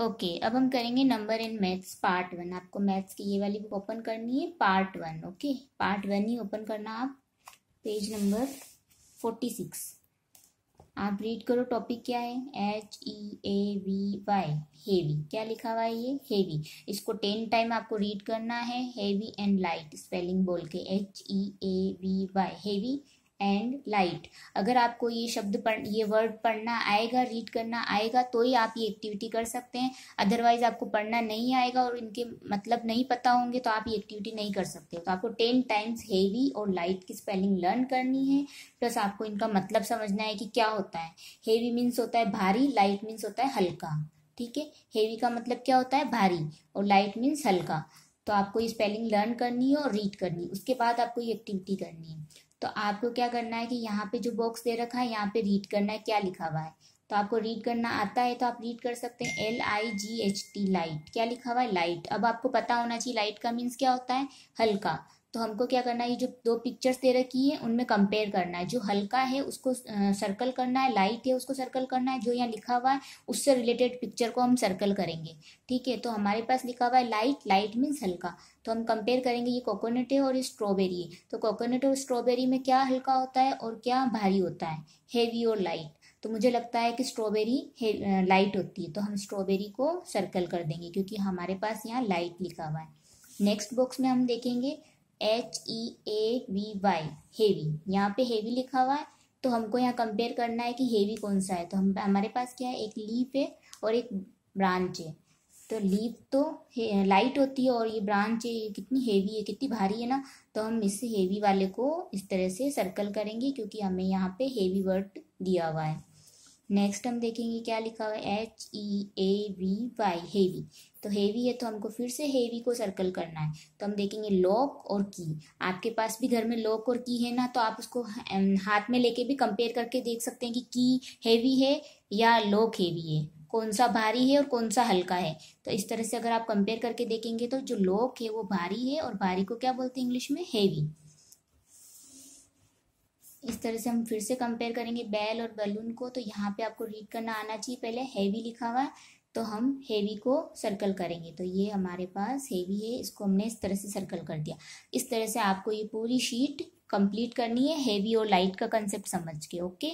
Okay okay, अब हम करेंगे number in maths part one आपको मैथ्स की ये वाली बुक ओपन करनी है part one okay part one ही ओपन करना आप पेज नंबर फोर्टी सिक्स आप रीड करो टॉपिक क्या है? H E A V Y heavy क्या लिखा हुआ है ये? हेवी इसको टेन टाइम आपको रीड करना है हेवी एंड लाइट स्पेलिंग बोल के H E A V Y heavy and light अगर आपको ये शब्द पढ़, ये वर्ड पढ़ना आएगा रीड करना आएगा तो ही आप ये एक्टिविटी कर सकते हैं। अदरवाइज़ आपको पढ़ना नहीं आएगा और इनके मतलब नहीं पता होंगे तो आप ये एक्टिविटी नहीं कर सकते। तो आपको टेन टाइम्स हेवी और लाइट की स्पेलिंग लर्न करनी है। प्लस आपको इनका मतलब समझना है कि क्या होता है। हेवी मीन्स होता है भारी लाइट मीन्स होता है हल्का। ठीक है? हेवी का मतलब क्या होता है? भारी। और लाइट मीन्स हल्का। तो आपको ये स्पेलिंग लर्न करनी है और रीड करनी है। उसके बाद आपको ये एक्टिविटी करनी है। तो आपको क्या करना है कि यहाँ पे जो बॉक्स दे रखा है, यहाँ पे रीड करना है, क्या लिखा हुआ है। तो आपको रीड करना आता है तो आप रीड कर सकते हैं L I G H T light क्या लिखा हुआ है? लाइट अब आपको पता होना चाहिए लाइट का मीन्स क्या होता है? हल्का। तो हमको क्या करना है, ये जो दो पिक्चर्स दे रखी है, उनमें कंपेयर करना है। जो हल्का है, उसको सर्कल करना है लाइट है, उसको सर्कल करना है, जो यहाँ लिखा हुआ है, उससे रिलेटेड पिक्चर को हम सर्कल करेंगे। ठीक है तो हमारे पास लिखा हुआ है लाइट लाइट मीन्स हल्का। तो हम कंपेयर करेंगे, ये कोकोनट है और ये स्ट्रॉबेरी है। तो कोकोनट और स्ट्रॉबेरी में क्या हल्का होता है और क्या भारी होता है? हेवी और लाइट तो मुझे लगता है कि स्ट्रॉबेरी लाइट होती है तो हम स्ट्रॉबेरी को सर्कल कर देंगे, क्योंकि हमारे पास यहाँ लाइट लिखा हुआ है। नेक्स्ट बॉक्स में हम देखेंगे H E A V Y heavy यहाँ पे हेवी लिखा हुआ है तो हमको यहाँ कंपेयर करना है कि हेवी कौन सा है। तो हम, हमारे पास क्या है? एक लीफ है और एक ब्रांच है। तो लीफ तो लाइट होती है और ये ब्रांच है, ये कितनी हेवी है, कितनी भारी है ना? तो हम इस हेवी वाले को इस तरह से सर्कल करेंगे क्योंकि हमें यहाँ पे हेवी वर्ड दिया हुआ है। नेक्स्ट हम देखेंगे क्या लिखा हुआ है। H E A V Y heavy तो हेवी है तो हमको फिर से हेवी को सर्कल करना है। तो हम देखेंगे लॉक और की आपके पास भी घर में लॉक और की है ना तो आप उसको हाथ में लेके भी कंपेयर करके देख सकते हैं कि की हेवी है या लॉक हेवी है। कौन सा भारी है और कौन सा हल्का है। तो इस तरह से अगर आप कंपेयर करके देखेंगे तो जो लॉक है वो भारी है और भारी को क्या बोलते हैं इंग्लिश में? हेवी इस तरह से हम फिर से कंपेयर करेंगे बैल और बलून को तो यहाँ पे आपको रीड करना आना चाहिए। पहले हैवी लिखा हुआ है तो हम हेवी को सर्कल करेंगे। तो ये हमारे पास हेवी है, इसको हमने इस तरह से सर्कल कर दिया। इस तरह से आपको ये पूरी शीट कंप्लीट करनी है हेवी और लाइट का कंसेप्ट समझ के ओके